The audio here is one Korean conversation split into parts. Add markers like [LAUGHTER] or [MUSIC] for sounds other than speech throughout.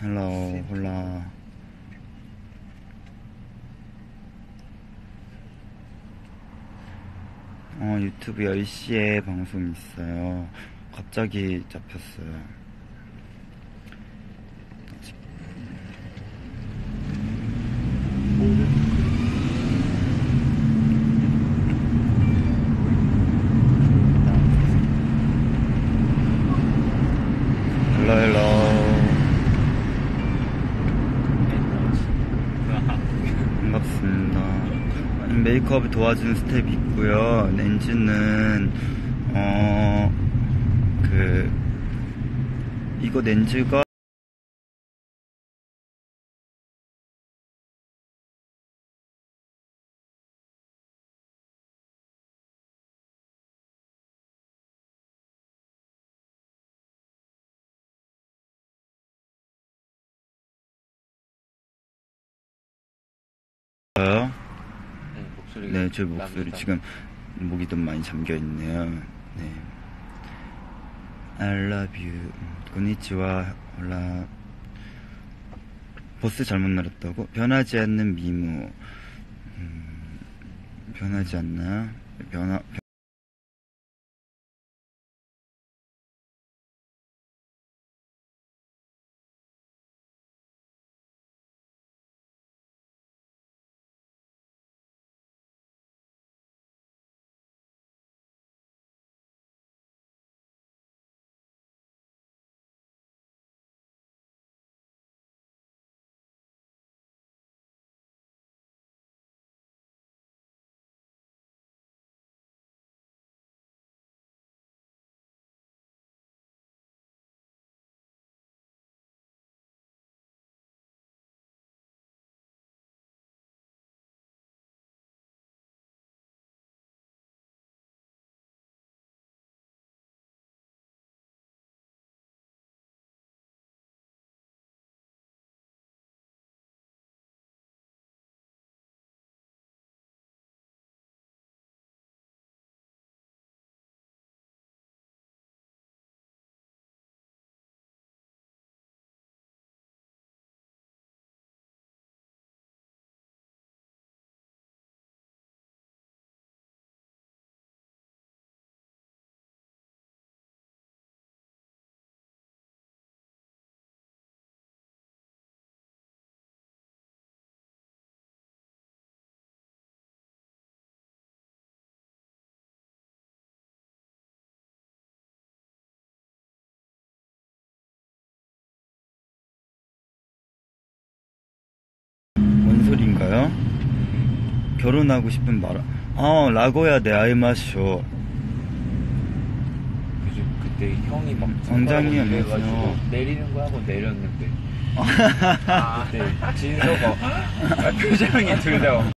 홀라 어 유튜브 10시에 방송 있어요. 갑자기 잡혔어요. 헬로 헬로 반갑습니다. 메이크업 도와주는 스텝 있고요. 렌즈는 어 그 이거 렌즈가 요 네, 목소리가 네, 제 목소리 납니다. 지금 목이 좀 많이 잠겨 있네요. 네. I love you. 음, 고니치와 홀라. 버스 잘못 날았다고? 변하지 않는 미모. 음, 변하지 않나? 변화, 결혼하고 싶은 말, 아, 라고야 내 아이 마쇼. 그죠 그때 형이 막 손가락으로 내려가지고 안녕하세요. 내리는 거 하고 내렸는데 [LAUGHS] 그때 진서가 아, 표정이 둘 다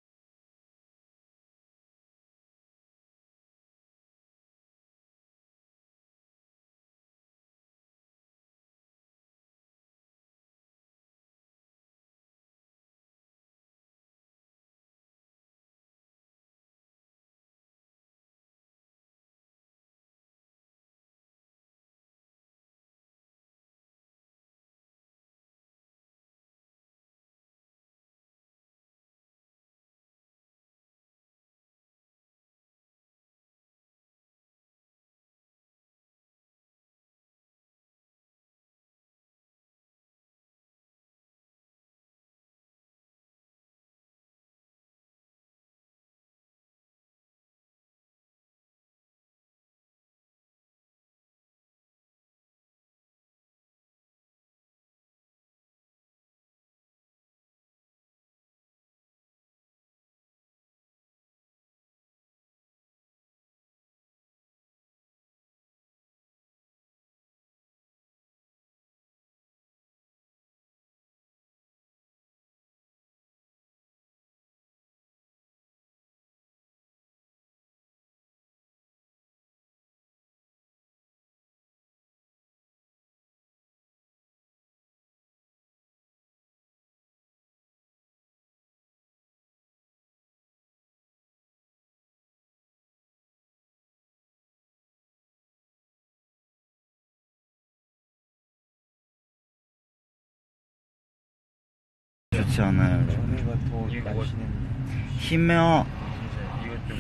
좋지 않아요.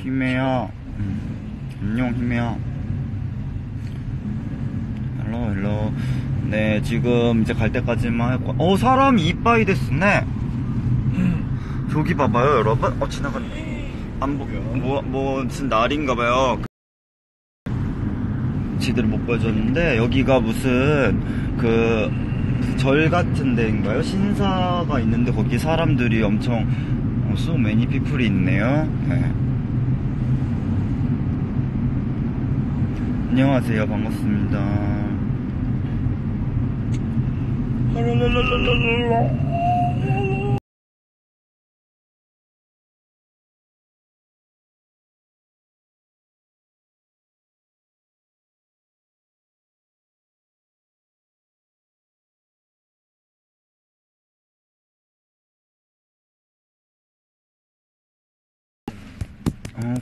힘이요. 음. 안녕, 힘이요. 헬로, 헬로. 네, 지금 이제 갈 때까지만 할 거. 어, 사람이 이빠이 됐으네. 저기 봐봐요, 여러분. 어, 지나갔네. 안 보, 뭐, 뭐, 무슨 날인가봐요. 지들 못 보여줬는데, 여기가 무슨, 그, 절 같은 데인가요? 신사가 있는데, 거기 사람들이 엄청, 어, so many people이 있네요. 네. 안녕하세요. 반갑습니다.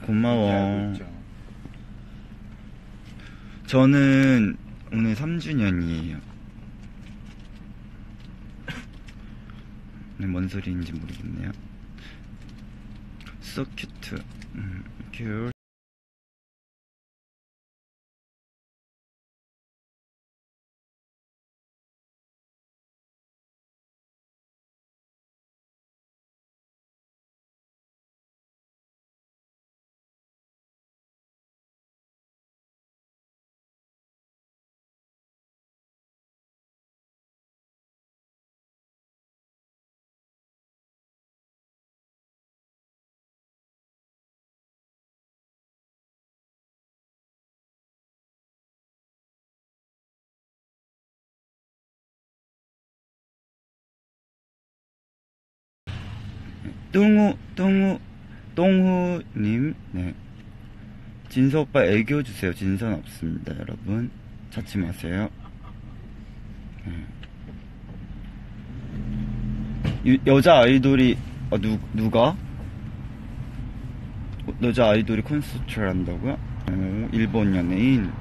고마워. 저는 오늘 3주년이에요. 네, 뭔 소리인지 모르겠네요. So cute. 음, 뚱우, 뚱우, 똥후님, 네. 진서 오빠 애교 주세요. 진선 없습니다, 여러분. 찾지 마세요. 네. 유- 여자 아이돌이, 어, 누, 누가? 어, 여자 아이돌이 콘서트를 한다고요? 어, 일본 연예인.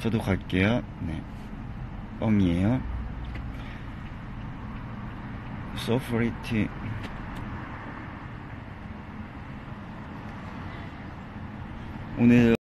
저도 갈게요. 네. 뻥이에요. Pretty. 오늘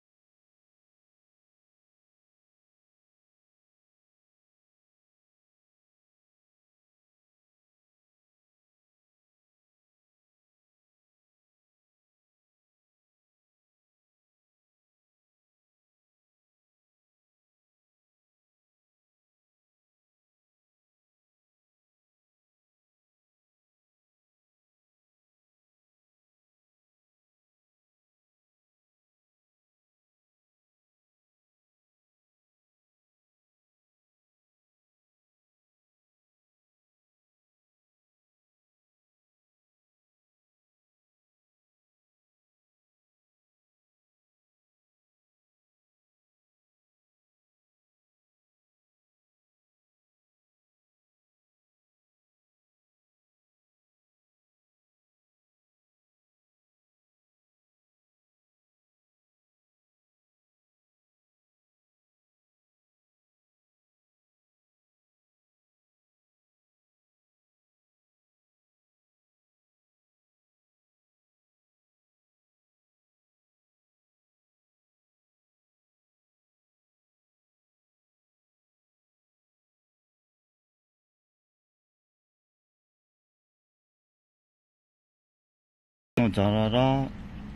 어, 자라라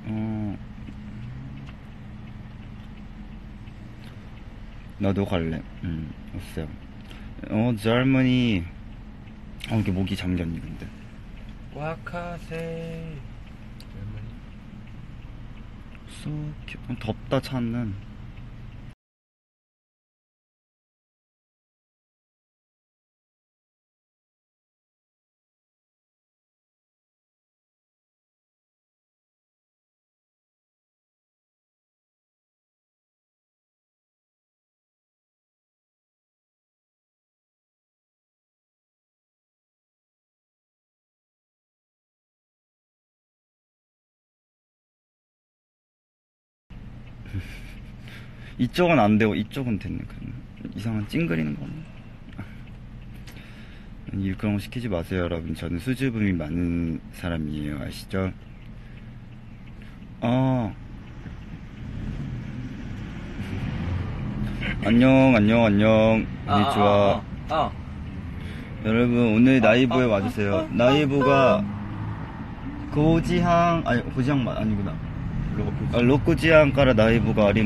어 나도 갈래 음 없어요 어 젊은이 어 이게 목이 잠겼니 근데 와카세. so cute. 어, 덥다 찾는 이쪽은 안 되고 이쪽은 됐네 그럼 이상한 찡그리는 거네 일 그런 거 시키지 마세요, 여러분. 저는 수줍음이 많은 사람이에요. 아시죠? 어. [LAUGHS] 안녕, 안녕, 안녕. konnichiwa. 아, 아, 여러분, 오늘 나이브에 아, 와주세요. 아, 아, 나이브가 고지항, 아니, 고지항 아니구나. 아, 로쿠지항 까라 나이브가 아리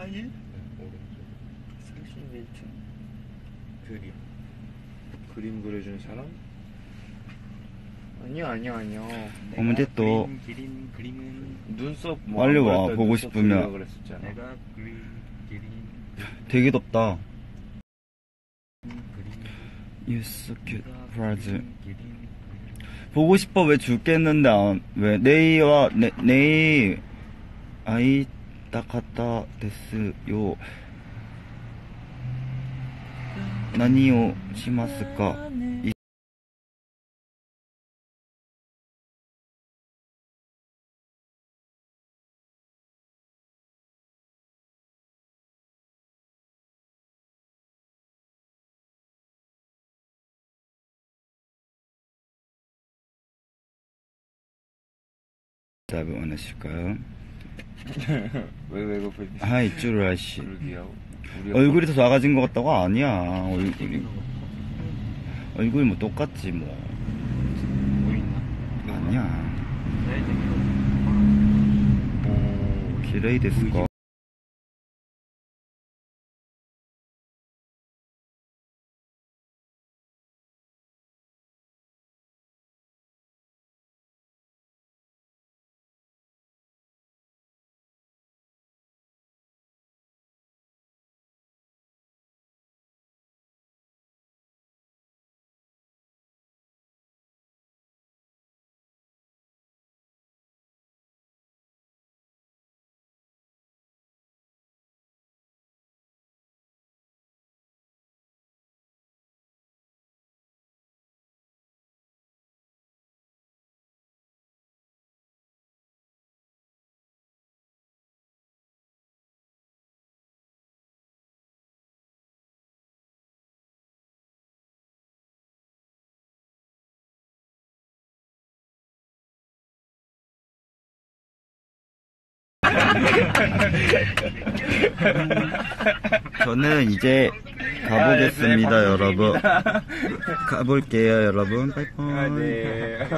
사일? 오른쪽. 31층. 그림. 그림 그려준 사람? 아니요, 아니요, 아니요. 어머니 또 그린 기린 그림은 눈썹 뭐 빨리 안 와, 그렸다, 보고 눈썹 싶으면. 그리려고 그랬었잖아. 내가 그린 기린 되게 덥다. 그림 You're so cute, 내가 브라질. 그린 기린 그림 보고 싶어 왜 죽겠는데 안, 왜 네이와 네, 네이 아이 타카타 데스요 나니오 시마스까 이- 답을 원하실 왜, 하이 쭈루아씨 그러게요. 우리 얼굴이 더 작아진 것 같다고? 아니야. 얼굴이 얼굴이 뭐 똑같지 뭐. 보이나? 아니야. 네, 오, 기레이 데스까 [LAUGHS] 저는 이제 가보겠습니다, 아, 네, 여러분. 가볼게요, 여러분. 빠이빠이. 아, 네.